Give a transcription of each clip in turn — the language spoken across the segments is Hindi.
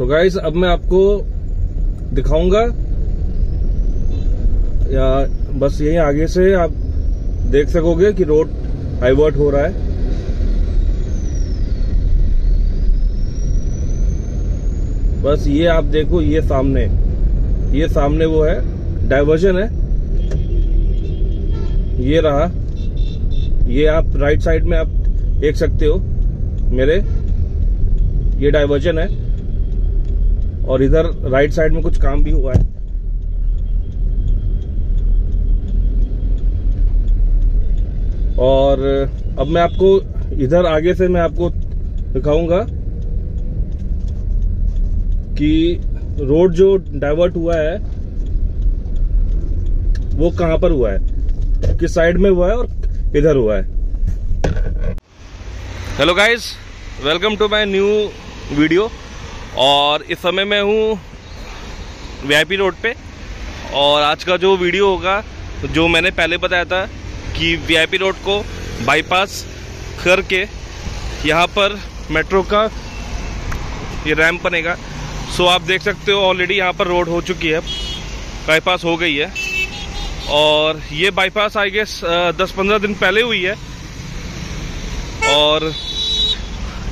सो गाइस अब मैं आपको दिखाऊँगा। या बस यही आगे से आप देख सकोगे कि रोड हाईवर्ट हो रहा है। बस ये आप देखो, ये सामने। ये सामने वो है डाइवर्जन है। ये रहा। ये आप राइट साइड में आप देख सकते हो, मेरे। ये डाइवर्जन है। और इधर राइट साइड में कुछ काम भी हुआ है। और अब मैं आपको इधर आगे से मैं आपको दिखाऊँगा कि रोड जो डाइवर्ट हुआ है, वो कहाँ पर हुआ है? किस साइड में हुआ है और इधर हुआ है? Hello guys welcome to my new video और इस समय मैं हूँ वीआईपी रोड पे। और आज का जो वीडियो होगा, जो मैंने पहले बताया था कि वीआईपी रोड को बाईपास करके यहाँ पर मेट्रो का ये रैम्प बनेगा। सो आप देख सकते हो ऑलरेडी यहाँ पर रोड हो चुकी है। बाईपास हो गई है। और ये बाईपास आई गेस दस पंद्रह दिन पहले हुई है। और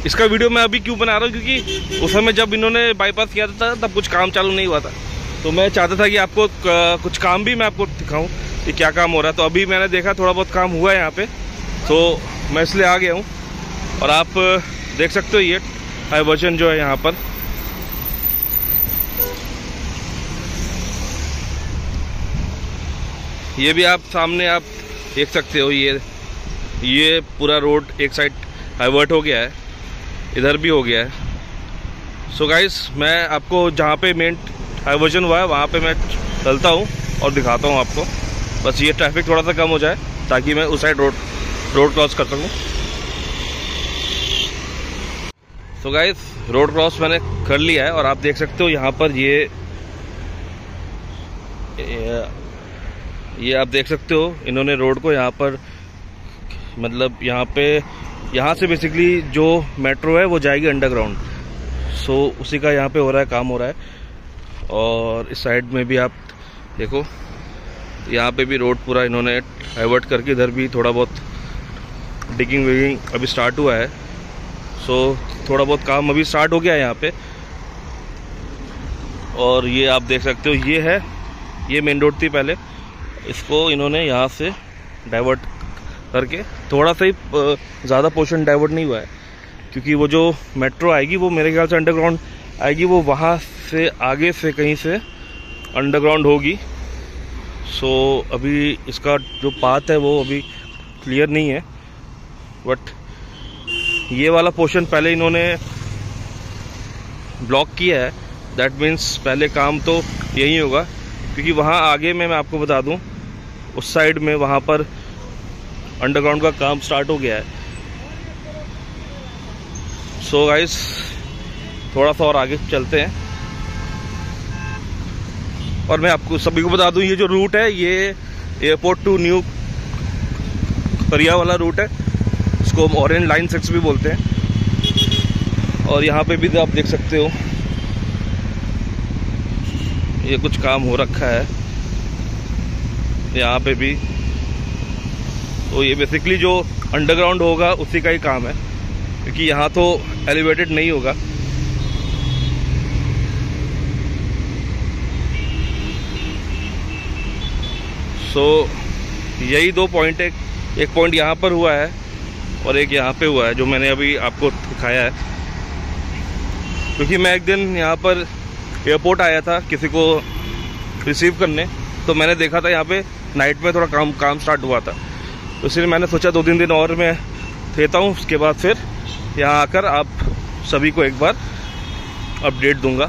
इसका वीडियो मैं अभी क्यों बना रहा हूँ? क्योंकि उस समय जब इन्होंने बाईपास किया था, तब कुछ काम चालू नहीं हुआ था। तो मैं चाहता था कि आपको कुछ काम भी मैं आपको दिखाऊँ कि क्या काम हो रहा है। तो अभी मैंने देखा थोड़ा बहुत काम हुआ है यहाँ पे। तो मैं इसलिए आ गया हूँ। और आप देख सकते हो ये डाइवर्जन जो है यहाँ पर। ये भी आप सामने आप देख सकते हो, ये ये पूरा रोड एक साइड डाइवर्ट हो गया है। इधर भी हो गया है। सो so गाइस मैं आपको जहाँ पे मेन डाइवर्जन हुआ है, वहाँ पे मैं चलता हूँ और दिखाता हूँ आपको। बस ये ट्रैफ़िक थोड़ा सा कम हो जाए, ताकि मैं उस साइड रोड रोड क्रॉस कर सकूँ। सो गाइस रोड क्रॉस मैंने कर लिया है और आप देख सकते हो यहाँ पर ये ये आप देख सकते हो, इन्होंने रोड को यहाँ पर मतलब यहाँ पे यहाँ से बेसिकली जो मेट्रो है, वो जाएगी अंडरग्राउंड सो उसी का यहाँ पे हो रहा है, काम हो रहा है. और इस साइड में भी आप देखो, यहाँ पे भी रोड पूरा इन्होंने डाइवर्ट करके इधर भी थोड़ा बहुत डिगिंग विगिंग अभी स्टार्ट हुआ है. सो थोड़ा बहुत काम अभी स्टार्ट हो गया है यहाँ पे. और ये आप देख सकते हो, ये है, ये मेन रोड थी पहले. इसको इन्होंने यहाँ से डाइवर्ट करके थोड़ा सा ही ज़्यादा पोर्शन डाइवर्ट नहीं हुआ है। क्योंकि वो जो मेट्रो आएगी, वो मेरे ख्याल से अंडरग्राउंड आएगी, वो वहाँ से आगे से कहीं से अंडरग्राउंड होगी। सो अभी इसका जो पाथ है, वो अभी क्लियर नहीं है। बट ये वाला पोर्शन पहले इन्होंने ब्लॉक किया है। दैट मीन्स पहले काम तो यही होगा। क्योंकि वहाँ आगे में मैं आपको बता दूँ, उस साइड में वहाँ पर अंडरग्राउंड का काम स्टार्ट हो गया है। सो so गाइस थोड़ा सा और आगे चलते हैं। और मैं आपको सभी को बता दूँ, ये जो रूट है, ये एयरपोर्ट टू न्यू परिया वाला रूट है। इसको हम ऑरेंज लाइन सिक्स भी बोलते हैं। और यहाँ पे भी आप देख सकते हो, ये कुछ काम हो रखा है। यहाँ पे भी तो ये बेसिकली जो अंडरग्राउंड होगा उसी का ही काम है। क्योंकि यहाँ तो एलिवेटेड नहीं होगा। सो so, यही दो पॉइंट एक एक पॉइंट यहाँ पर हुआ है और एक यहाँ पे हुआ है जो मैंने अभी आपको दिखाया है। क्योंकि मैं एक दिन यहाँ पर एयरपोर्ट आया था किसी को रिसीव करने तो मैंने देखा था यहाँ पे नाइट में थोड़ा काम काम स्टार्ट हुआ था। तो इसलिए मैंने सोचा दो तीन दिन और मैं देता हूँ, उसके बाद फिर यहाँ आकर आप सभी को एक बार अपडेट दूँगा।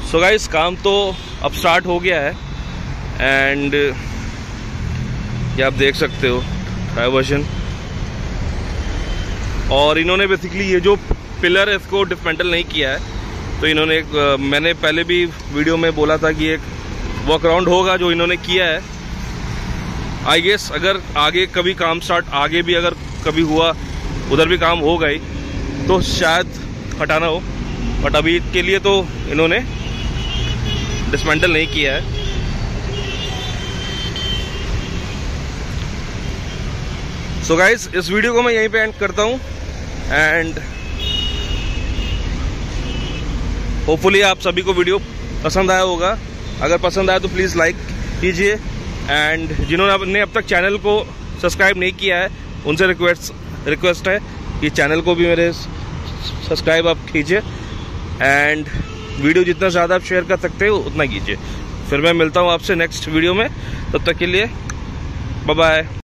सो so गाइस काम तो अब स्टार्ट हो गया है एंड ये आप देख सकते हो डाइवर्जन और इन्होंने बेसिकली ये जो पिलर है, इसको डिसमेंटल नहीं किया है। तो इन्होंने एक, मैंने पहले भी वीडियो में बोला था कि एक वर्क राउंड होगा जो इन्होंने किया है। आई गेस अगर आगे कभी काम स्टार्ट आगे भी अगर कभी हुआ, उधर भी काम हो गई तो शायद हटाना हो। बट अभी के लिए तो इन्होंने डिसमेंटल नहीं किया है। सो so गाइज़ इस वीडियो को मैं यहीं पे एंड करता हूँ। एंड होपफुली आप सभी को वीडियो पसंद आया होगा। अगर पसंद आया तो प्लीज़ लाइक कीजिए। एंड जिन्होंने अब तक चैनल को सब्सक्राइब नहीं किया है, उनसे रिक्वेस्ट रिक्वेस्ट है कि चैनल को भी मेरे सब्सक्राइब आप कीजिए। एंड वीडियो जितना ज़्यादा आप शेयर कर सकते हो, उतना कीजिए। फिर मैं मिलता हूँ आपसे नेक्स्ट वीडियो में। तब तक के लिए बाय